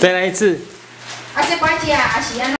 再来一次。啊，这关只啊是安。